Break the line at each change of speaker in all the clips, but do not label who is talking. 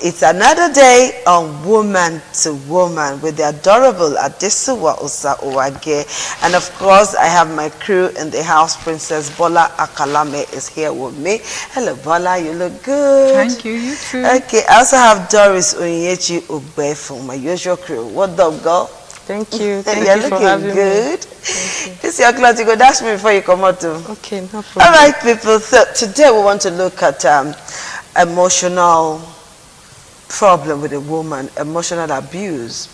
it's another day on Woman to Woman with the adorable Adesuwa Osa Owage. And of course, I have my crew in the house. Princess Bola Akalame is here with me. Hello, Bola, you look good.
Thank you, you too.
Okay, I also have Doris Onyechi Ogbe from my usual crew. What up, girl?
Thank you. Thank
You're
you for
looking
having
good.
me.
This is your cloth. You go dash me before you come out. Too.
Okay, no
All
problem.
right, people. So today we want to look at um, emotional problem with a woman, emotional abuse.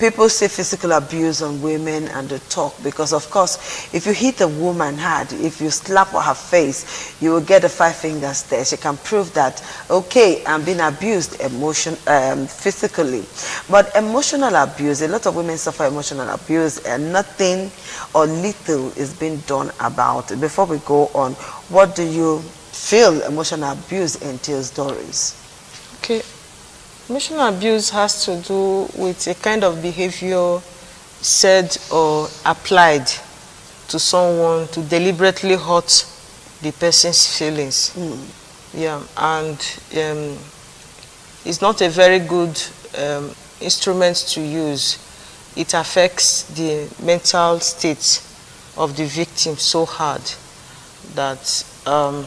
People say physical abuse on women and they talk because, of course, if you hit a woman hard, if you slap her face, you will get the five fingers there. She can prove that, okay, I'm being abused emotion, um, physically. But emotional abuse, a lot of women suffer emotional abuse and nothing or little is being done about it. Before we go on, what do you feel emotional abuse entails, Doris?
Okay. Emotional abuse has to do with a kind of behavior said or applied to someone to deliberately hurt the person's feelings. Yeah, and um, it's not a very good um, instrument to use. It affects the mental state of the victim so hard that um,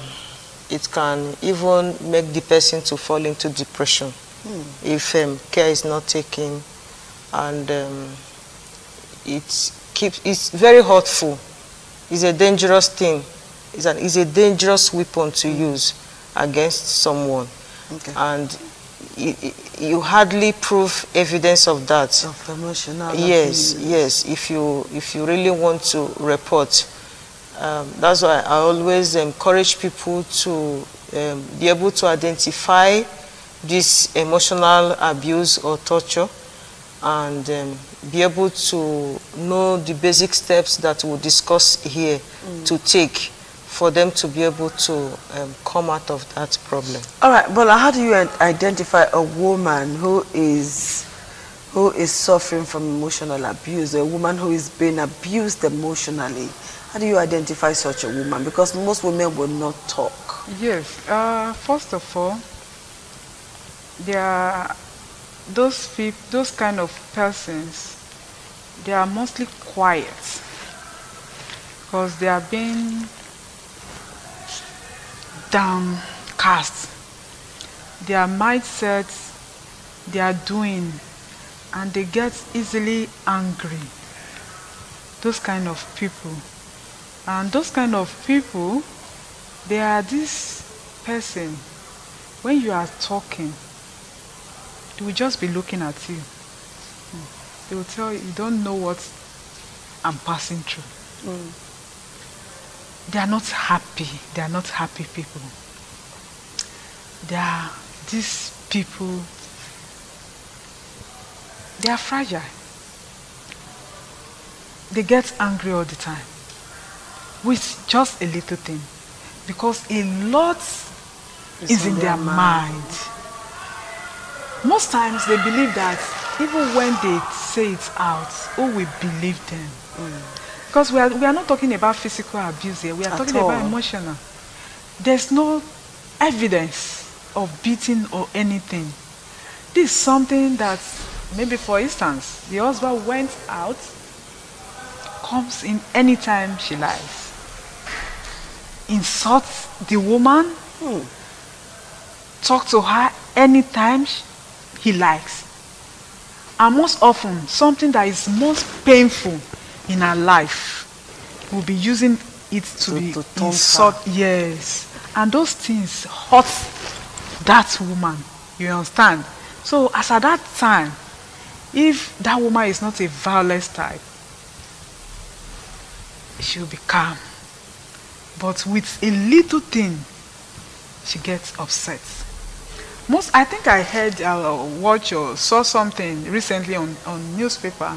it can even make the person to fall into depression if um, care is not taken and um, it keeps it's very hurtful. It's a dangerous thing. It's, an, it's a dangerous weapon to use against someone.
Okay.
and you hardly prove evidence of that.
Of emotional
yes yes. If you if you really want to report um, that's why i always encourage people to um, be able to identify this emotional abuse or torture and um, be able to know the basic steps that we'll discuss here to take for them to be able to um, come out of that problem
All right, Bola, how do you identify a woman who is who is suffering from emotional abuse, a woman who is being abused emotionally? How do you identify such a woman? Because most women will not talk.
Yes. Uh, first of all, there are those those kind of persons. They are mostly quiet because they are being downcast. Their mindsets, they are doing, and they get easily angry. Those kind of people, and those kind of people they are this person when you are talking they will just be looking at you. Hmm. they will tell you you don't know what i'm passing through. They are not happy. They are not happy people. They are these people they are fragile. They get angry all the time with just a little thing because a lot is in
their
their mind. Most times they believe that even when they say it out, who will believe them? Because we are, we are not talking about physical abuse here, we are
At
talking about emotional. There's no evidence of beating or anything. This is something that maybe for instance, the husband went out, comes in anytime she likes insults the woman, hmm. talk to her anytime sh- he likes. And most often, something that is most painful in her life will be using it to,
To-
be
to
insult. Yes. And those things hurt that woman. You understand? So as at that time, if that woman is not a violent type, she will be calm. But with a little thing, she gets upset. Most, I think I heard, uh, watch or saw something recently on, on newspaper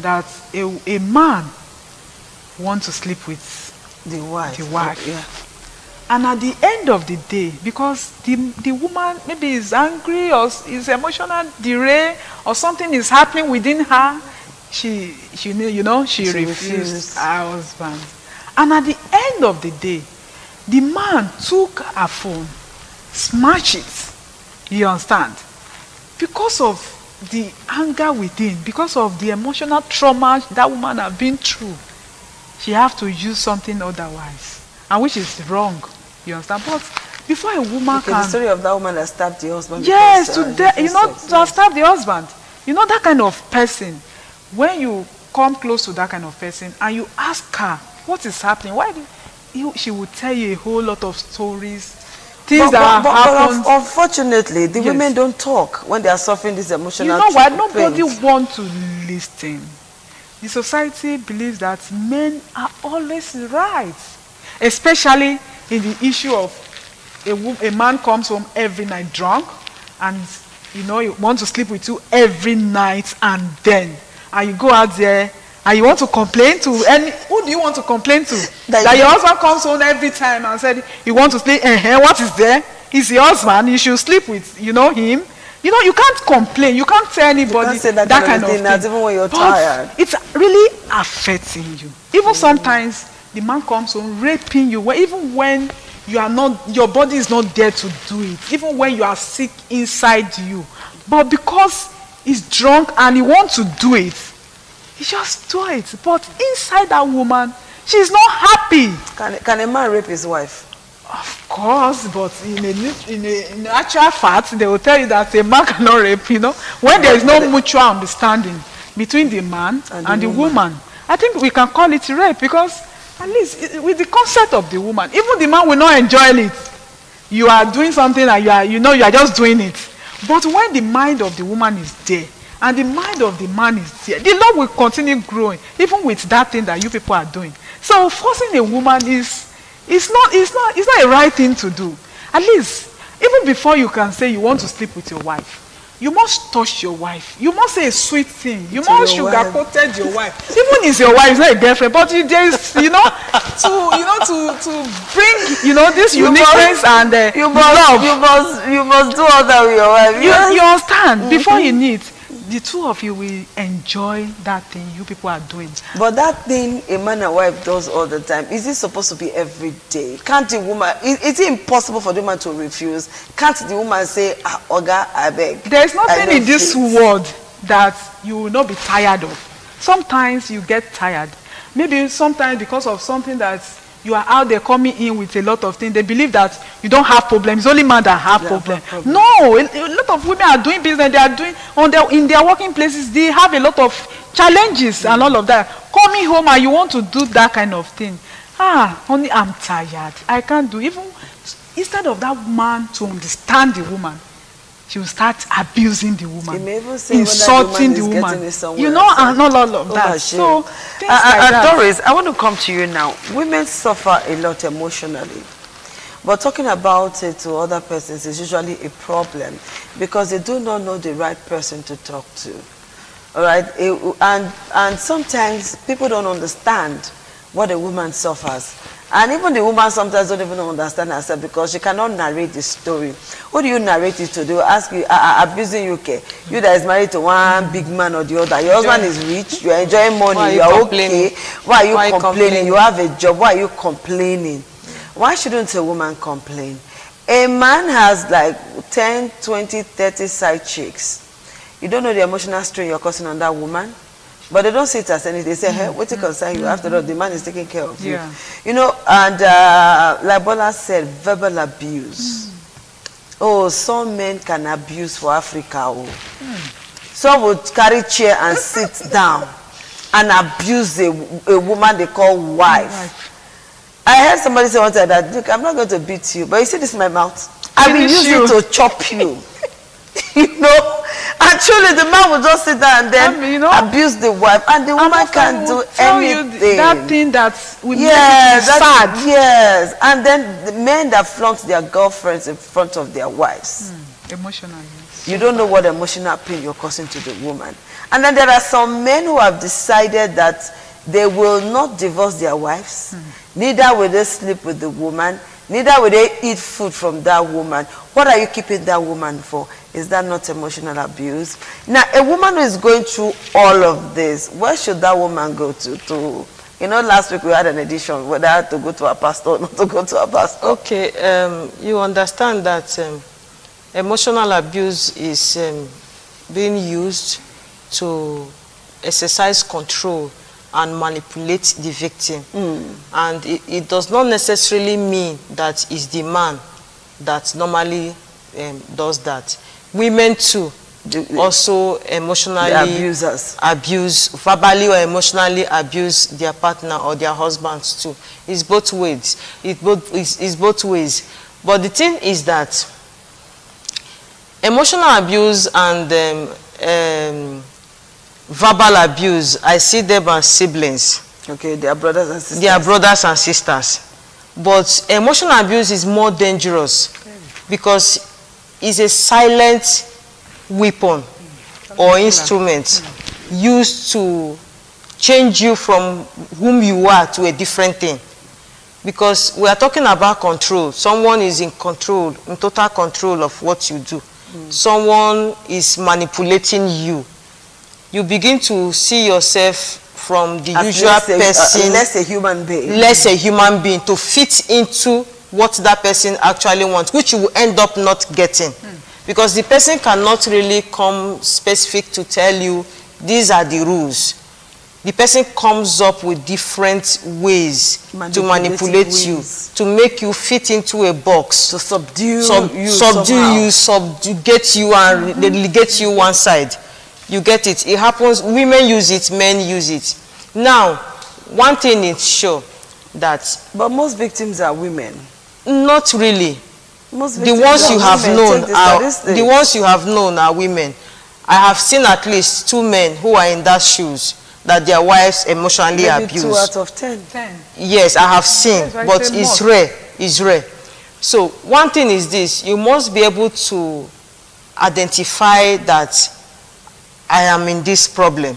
that a, a man wants to sleep with
The wife.
The wife.
Yeah.
and at the end of the day, because the, the woman maybe is angry or is emotional derailed or something is happening within her, she, she you know, she,
She
refused
refused.
her husband. And at the end of the day, the man took her phone, smashed it, You understand? Because of the anger within, because of the emotional trauma that woman have been through, she have to use something otherwise, and which is wrong. You understand? But before a woman
Okay,
can
the story of that woman that stabbed the husband.
yes
because, uh,
to de- you know
sex,
to
yes.
stab the husband you know that kind of person when you come close to that kind of person and you ask her what is happening why do you, she will tell you a whole lot of stories things
But,
that
but,
happened
but unfortunately, the
Yes.
women don't talk when they are suffering this emotional.
you know why nobody wants to listen the society believes that men are always right especially in the issue of a, a man comes home every night drunk and you know he wants to sleep with you every night and then and you go out there and you want to complain to any who do you want to complain to?
That
that, your husband comes home every time and said you want to sleep eh, what is there? He's your husband you should sleep with you know him. You know you can't complain you can't tell anybody
say that kind of thing, not even when you're
But
tired.
it's really affecting you. Even sometimes the man comes home raping you even when you are not your body is not there to do it even when you are sick inside you. But because he's drunk and he wants to do it he just do it but inside that woman she's not happy
Can, can a man rape his wife?
of course but in a in a in actual fact they will tell you that a man cannot rape you know when there is no mutual understanding between the man
And
and,
the
the woman. i think we can call it rape because at least with the consent of the woman even the man will not enjoy it you are doing something and you are you know you are just doing it but when the mind of the woman is there and the mind of the man is there. The love will continue growing even with that thing that you people are doing. So forcing a woman is is not is not is not a right thing to do. At least even before you can say you want to sleep with your wife you must touch your wife. You must say a sweet thing. You
To
must
your
sugar
wife.
your wife. Even if your wife is not a girlfriend but you just you know to you know to to bring you know this
You must-
and uh,
You must,
love.
you must, you must do all that with your wife.
you,
Yes.
you understand? Before you need the two of you will enjoy that thing you people are doing
But that thing a man and wife does all the time, is it supposed to be every day? Can't the woman, is, is it impossible for the woman to refuse? Can't the woman say, ah, Oga, I beg?
there is nothing in this
fit."
world that you will not be tired of sometimes you get tired maybe sometimes because of something that you are out there coming in with a lot of things. They believe that you don't have problems it's only man that have
Yeah,
problem.
have problem.
no a, a lot of women are doing business. They are doing on their in their working places they have a lot of challenges and all of that. Coming home and you want to do that kind of thing. Ah honey i'm tired. I can't do even instead of that man to understand the woman she will start abusing the woman
He may say
insulting
woman
the woman
getting it somewhere
you know and all, all of that so things
Uh,
like
uh,
that
Doris, I want to come to you now. Women suffer a lot emotionally. But talking about it to other persons is usually a problem because they do not know the right person to talk to. All right? It- and, and sometimes people don't understand what a woman suffers. And even the woman sometimes don't even understand herself because she cannot narrate the story. Who do you narrate it to? They will ask you, uh, uh, abusing you, okay? You that is married to one big man or the other. Your husband is rich, you are enjoying money,
are
you
you
are okay. Why are you
Why
complaining?
complaining?
You have a job, why are you complaining? Why shouldn't a woman complain? A man has like 10, 20, 30 side chicks. You don't know the emotional strain you're causing on that woman. But they don't see it as anything. They say, hey, mm, what it mm, concern you? After all, mm. the man is taking care of you.
Yeah.
You know, and uh, like Bola said, verbal abuse. Oh, some men can abuse for Africa. Oh. Some would carry chair and sit down and abuse a, a woman they call wife. I heard somebody say one time that, look, I'm not going to beat you, but you see this my mouth. I will use
you.
it to chop you. you know? And truly, the man will just sit down and then
I mean, you know,
abuse the wife, and the woman can't do
will tell you
anything.
that thing that will
yes,
make
that-
sad
Yes, and then the men that flaunt their girlfriends in front of their wives.
Hmm, emotionally
You don't know what emotional pain you're causing to the woman. And then there are some men who have decided that they will not divorce their wives, hmm. neither will they sleep with the woman, neither will they eat food from that woman. What are you keeping that woman for? Is that not emotional abuse? Now, a woman who is going through all of this, where should that woman go to? to you know, last week we had an edition whether I had to go to a pastor or not to go to a pastor.
Okay, um, you understand that um, emotional abuse is um, being used to exercise control and manipulate the victim. And it, it does not necessarily mean that it's the man that normally um, does that. Women too also emotionally
The abusers.
abuse, verbally or emotionally abuse their partner or their husbands too. It's both ways. It both, it's, it's both ways. But the thing is that emotional abuse and um, um, verbal abuse, I see them as siblings.
Okay, they are brothers and sisters.
They are brothers and sisters. But emotional abuse is more dangerous because it's a silent weapon or instrument used to change you from whom you are to a different thing. Because we are talking about control. Someone is in control, in total control of what you do. Someone is manipulating you. You begin to see yourself from the
As
usual
less a- uh,
person
less a human being.
less a human being to fit into what that person actually wants, which you will end up not getting. Because the person cannot really come specific to tell you these are the rules. The person comes up with different ways to manipulate you, to make you fit into a box
to subdue
sub,
you
subdue
somehow.
you, subjugate you, and mm-hmm. relegate you one side. You get it. It happens. Women use it. Men use it. Now, one thing is sure that
But most victims are women.
Not really.
Most
The ones you have known are the ones you have known are women. I have seen at least two men who are in that shoes that their wives emotionally
Maybe
abuse.
two out of ten.
Ten.
Yes, I have seen,
Yes, I
but it's
more.
rare. It's rare. So one thing is this: you must be able to identify that I am in this problem.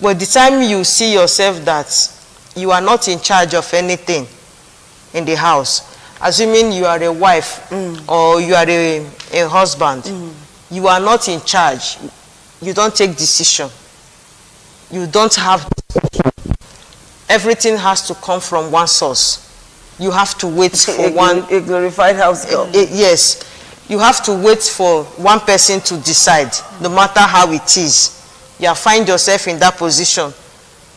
But the time you see yourself that you are not in charge of anything in the house, assuming you are a wife or you are a, a husband, you are not in charge. You don't take decision. You don't have everything has to come from one source. You have to wait for
A,
one.
a glorified house girl.
Eh, yes, you have to wait for one person to decide, no matter how it is. You find yourself in that position.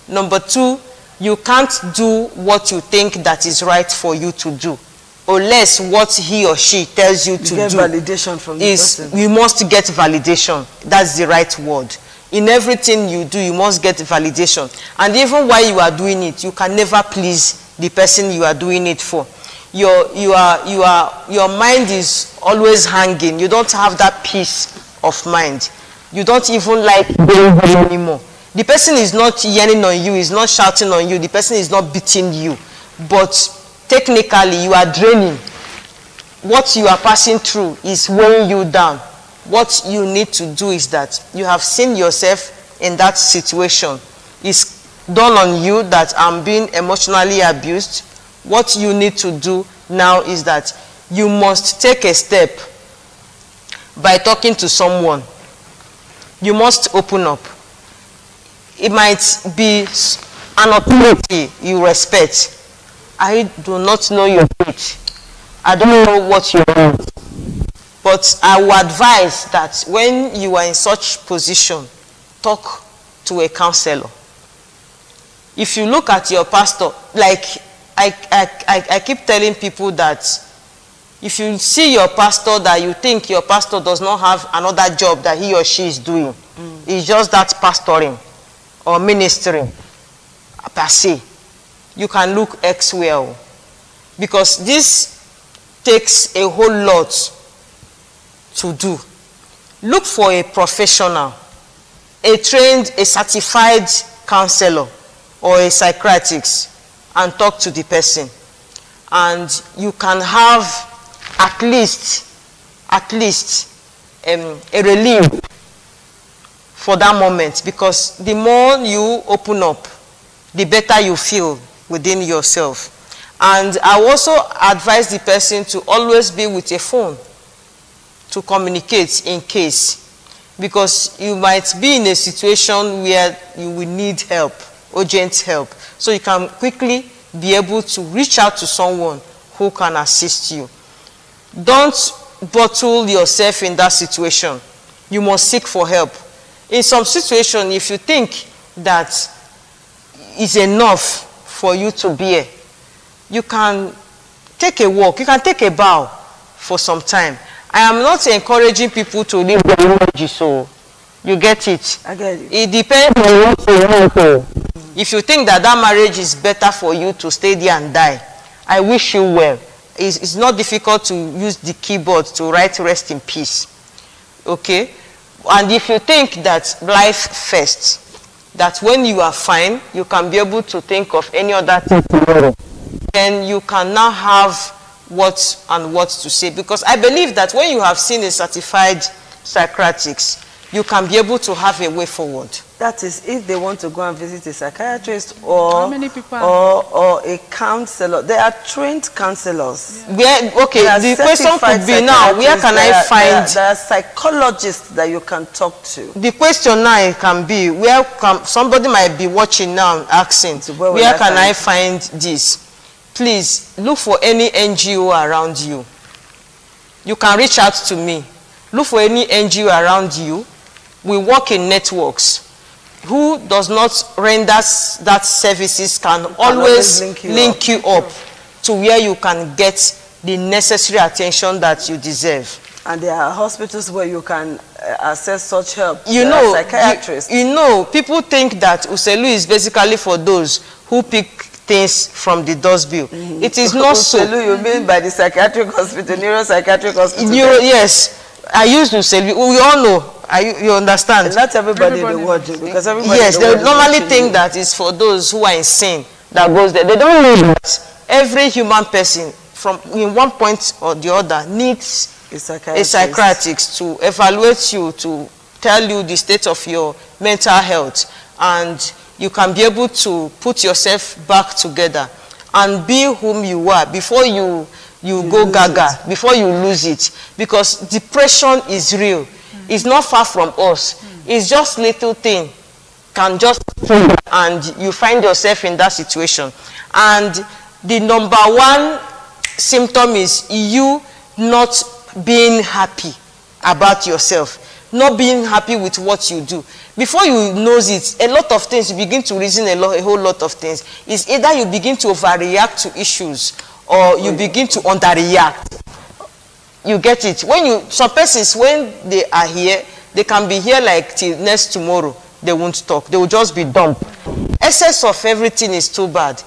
Number two, you can't do what you think that is right for you to do, unless what he or she tells you
You
to do
validation from
is you must get validation. That's the right word. In everything you do, you must get validation. And even while you are doing it, you can never please the person you are doing it for. Your, you are, you are, your mind is always hanging. You don't have that peace of mind. You don't even like home anymore. The person is not yelling on you, is not shouting on you, the person is not beating you. But technically, you are draining what you are passing through is weighing you down. What you need to do is that you have seen yourself in that situation. It's done on you that I'm being emotionally abused. What you need to do now is that you must take a step by talking to someone. You must open up. It might be an authority you respect. I do not know your faith. I don't know what you want. But I would advise that when you are in such position, talk to a counselor. If you look at your pastor, like I, I, I, I keep telling people that if you see your pastor that you think your pastor does not have another job that he or she is doing, mm. it's just that pastoring or ministering per se, you can look elsewhere. Because this takes a whole lot to do. Look for a professional, a trained, a certified counselor or a psychiatrist and talk to the person. And you can have at least, at least um, a relief for that moment because the more you open up, the better you feel within yourself. And I also advise the person to always be with a phone to communicate in case because you might be in a situation where you will need help, urgent help. So you can quickly be able to reach out to someone who can assist you. Don't bottle yourself in that situation. You must seek for help. In some situation, if you think that is enough for you to bear, you can take a walk, you can take a bow for some time. I am not encouraging people to leave their marriage so you get it.
I get you.
It depends on what you want. oh. If you think that that marriage is better for you to stay there and die, I wish you well. It's, it's not difficult to use the keyboard to write rest in peace. Okay? And if you think that life first, that when you are fine, you can be able to think of any other thing tomorrow, then you can now have what and what to say. Because I believe that when you have seen a certified psychiatrist, you can be able to have a way forward.
That is, if they want to go and visit a psychiatrist or
How many people
or, or a counselor, they are trained counselors.
Where, okay, the question could be now, where can
there
I
are-
find,
There are, there are psychologists that you can talk to.
the question now can be, where can, somebody might be watching now asking,
So where
where
I
can I
find
find this? Please, look for any NGO around you. You can reach out to me. Look for any NGO around you. We work in networks. Who does not render that services can always
always link
link
you
you,
up.
to where you can get the necessary attention that you deserve.
And there are hospitals where you can uh, access such help.
you
There
know
psychiatrists.
You, you know people think that uselu is basically for those who pick things from the dustbin it is not so
Uselu, you mean by the psychiatric hospital, neuropsychiatric hospital?
you yes i use uselu we all know I, you understand?
Not everybody in the
Everybody
world, because everybody
yes
in the
they
world is
normally think
you.
that it's for those who are insane that goes there. They don't know that. Every human person from in one point or the other needs
a
a
psychiatrist.
psychiatrist to evaluate you to tell you the state of your mental health. And you can be able to put yourself back together and be whom you are before you you, go
lose
gaga before you lose it. Because depression is real it's not far from us. Hmm. It's just little thing can just and you find yourself in that situation. And the number one symptom is you not being happy about yourself. Not being happy with what you do. Before you knows it a lot of things you begin to reason a, lot, a whole lot of things. It's either you begin to overreact to issues or you begin to underreact you get it. When you some persons when they are here they can be here like till next tomorrow they won't talk. They will just be dumb. Excess of everything is too bad.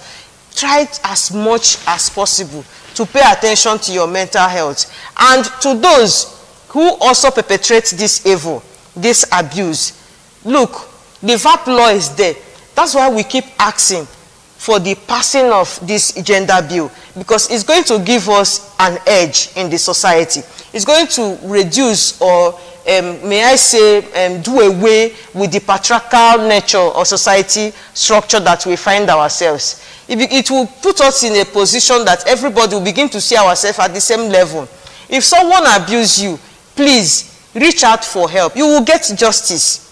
Try as much as possible to pay attention to your mental health. And to those who also perpetrate this evil this abuse look the VAP law is there. That's why we keep asking for the passing of this gender bill because it's going to give us an edge in the society. It's going to reduce or um, may I say um, do away with the patriarchal nature or society structure that we find ourselves. It, it will put us in a position that everybody will begin to see ourselves at the same level. If someone abuse you, please reach out for help. You will get justice.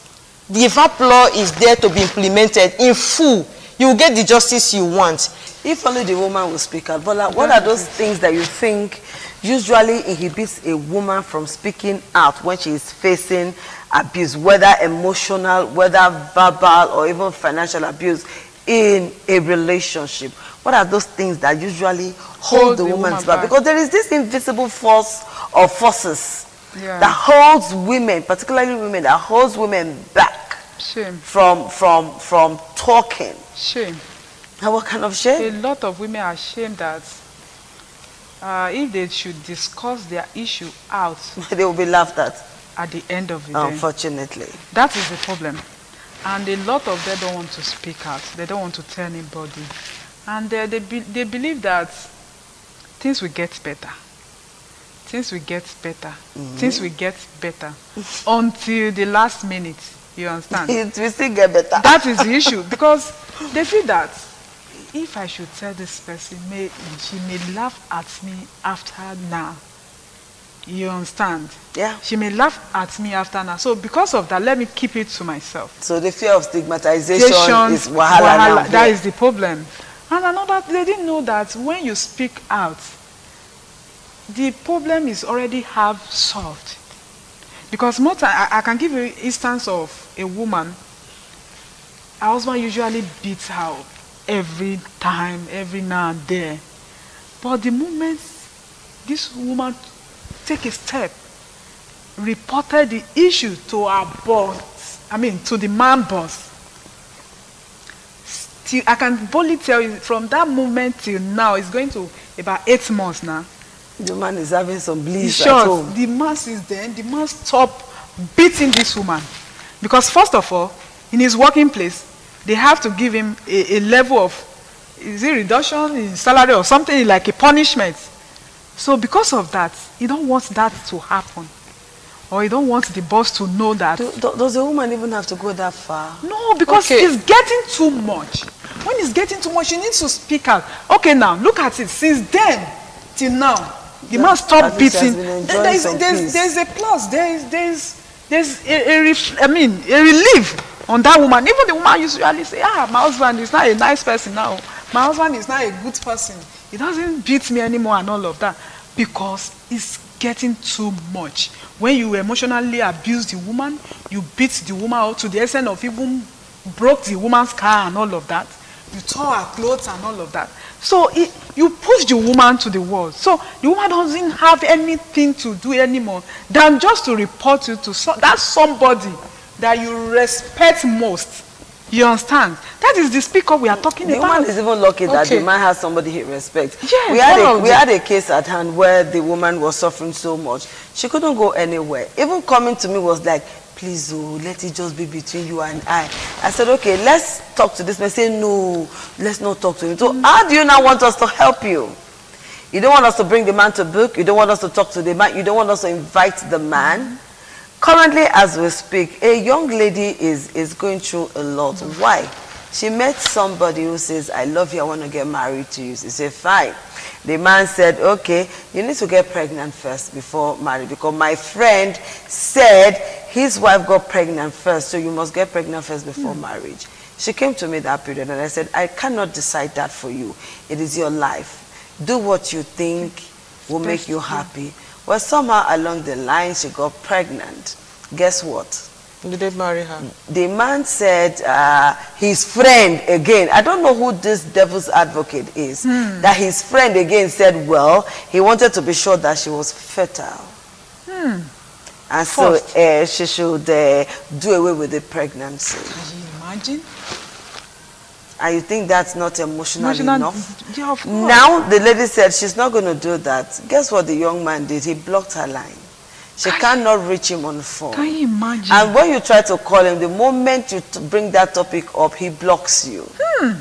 The VAPP law is there to be implemented in full. You will get the justice you want.
If only the woman will speak out. Bola, what are those things that you think usually inhibits a woman from speaking out when she is facing abuse, whether emotional, whether verbal, or even financial abuse in a relationship? What are those things that usually hold,
Hold
the,
the
woman's
woman
back? Because there is this invisible force or forces
Yeah.
that holds women, particularly women, that holds women back from from from talking.
Shame.
And what kind of shame?
A lot of women are ashamed that uh, if they should discuss their issue out
they will be laughed at.
at the end of day,
Unfortunately.
that is the problem. And a lot of them don't want to speak out. They don't want to tell anybody. And they, they, be, they believe that things will get better. Things will get better. Things will get better until the last minute. You understand?
It will still get better.
that is the issue because they feel that if I should tell this person, may she may laugh at me after now. You understand?
Yeah.
She may laugh at me after now. So because of that, let me keep it to myself.
So the fear of stigmatization
Station,
is wahala, now.
That
there.
is the problem. And another, they didn't know that when you speak out, the problem is already half solved. Because time, I, I can give you an instance of a woman, her husband usually beats her every time, every now and then. But the moment this woman take a step, reported the issue to her boss, I mean to the man boss, still, I can boldly tell you from that moment till now, it's going to about eight months now.
The man is having some
In
bliss at home.
the man since then, the man stop beating this woman. Because first of all, in his working place, they have to give him a, a level of, is it reduction in salary or something like a punishment. So because of that, he don't want that to happen. Or he don't want the boss to know that.
Do, do- does a woman even have to go that far?
No, because
Okay.
it's getting too much. When it's getting too much, you need to speak out. Okay, now look at it. Since then till now, the man stopped beating. There's, there's, there's a plus. There's there's there's a, a ref, I mean a relief on that woman. Even the woman usually say, ah, my husband is not a nice person now. My husband is not a good person. He doesn't beat me anymore and all of that because it's getting too much. When you emotionally abuse the woman, you beat the woman out to the extent of even broke the woman's car and all of that. You tore her clothes and all of that. So it, you push the woman to the wall. So the woman doesn't have anything to do anymore than just to report you to so, that somebody that you respect most. You understand? That is the speaker we are talking
The
about.
woman is even lucky that the man has somebody he respects.
Yes,
we had a, we had a case at hand where the woman was suffering so much. She couldn't go anywhere. Even coming to me was like, please, oh, let it just be between you and I. I said, okay, let's talk to this man. Say, no, let's not talk to him. So mm. how do you now want us to help you? You don't want us to bring the man to book. You don't want us to talk to the man. You don't want us to invite the man. Currently, as we speak, a young lady is, is going through a lot. Why? She met somebody who says, I love you, I want to get married to you. She said, fine. The man said, okay, you need to get pregnant first before marriage because my friend said his wife got pregnant first, so you must get pregnant first before hmm. marriage. She came to me that period and I said, I cannot decide that for you. It is your life. Do what you think will make you happy. Well, somehow along the line, she got pregnant. Guess what?
Did they marry her?
The man said uh, his friend again, I don't know who this devil's advocate is, hmm. that his friend again said, well, he wanted to be sure that she was fertile. Hmm. And so uh, she should uh, do away with the pregnancy.
Can you imagine?
And you think that's not emotional,
Emotional-
enough?
Yeah.
Now the lady said she's not going to do that. Guess what the young man did? He blocked her line. She cannot reach him on the phone.
Can you imagine?
And when you try to call him, the moment you bring that topic up, he blocks you. Hmm.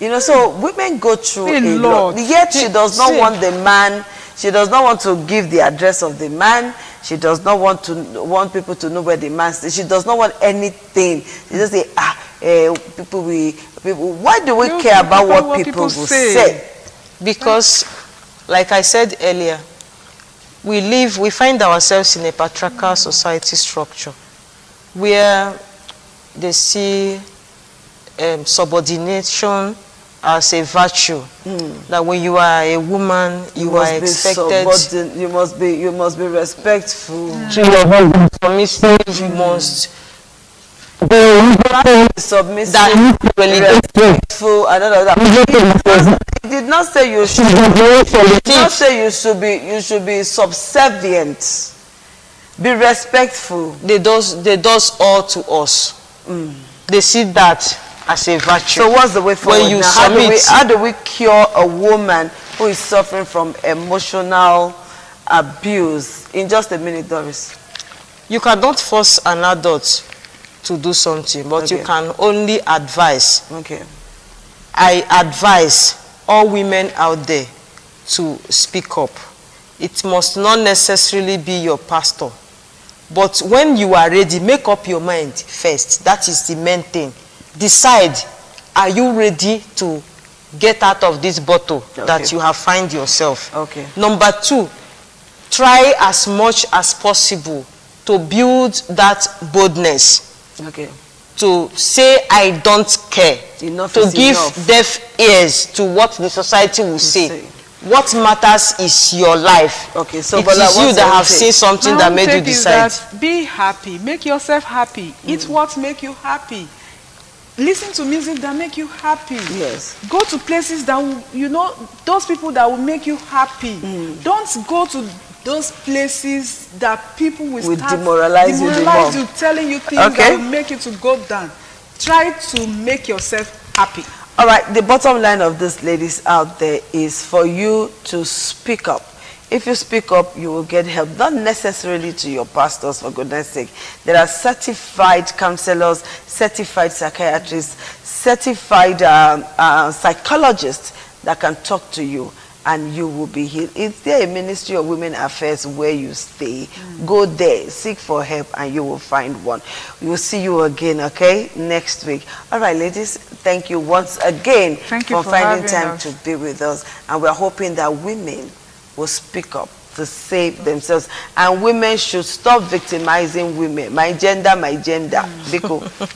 You know, so women go through
A
a
lot.
lot. Yet she does not
See.
want the man. She does not want to give the address of the man. She does not want to want people to know where the man is. She does not want anything. She just say, ah, eh, people we people. Why do we
You
care about
people,
what,
what
people,
people
will
say.
say?
Because, like I said earlier, we live, we find ourselves in a patriarchal society structure where they see um, subordination as a virtue. That when you are a woman, you, are
must be
expected
You must be. You must be respectful.
to your husband submissive mm. you must be
submissive
that
respectful and all of that he did not say you should. He did not say you should be. You should be subservient. Be respectful.
they does they does all to us. They see that as a virtue.
So what's the way forward
When you
now? How do, we, how do we cure a woman who is suffering from emotional abuse? In just a minute, Doris.
You cannot force an adult to do something, but you can only advise.
Okay.
I advise all women out there to speak up. It must not necessarily be your pastor. But when you are ready, make up your mind first. That is the main thing. Decide, are you ready to get out of this bottle that you have find yourself?
Okay.
Number two, try as much as possible to build that boldness
Okay.
to say I don't care,
Enough
to give
enough.
deaf ears to what the society will say.
say.
what matters is your life.
Okay, so
it
Bola,
is you that have
take?
seen something
My
that
own
made you
take
decide.
that be happy make yourself happy eat mm. what make you happy listen to music that make you happy
Yes.
go to places that will you know those people that will make you happy mm. don't go to those places that people will
Will
start
demoralize you
demoralize
more.
you telling you things
Okay.
that will make you to go down try to make yourself happy
All right, the bottom line of this ladies out there is for you to speak up. If you speak up, you will get help, not necessarily to your pastors, for goodness sake. There are certified counselors, certified psychiatrists, certified um, uh, psychologists that can talk to you and you will be healed. Is there a ministry of women affairs where you stay? Go there, seek for help, and you will find one. We will see you again, okay, next week. All right, ladies, thank you once again
Thank you
for,
for
finding time
us.
to be with us. And we're hoping that women will speak up to save themselves. And women should stop victimizing women. My gender, my gender. Biko.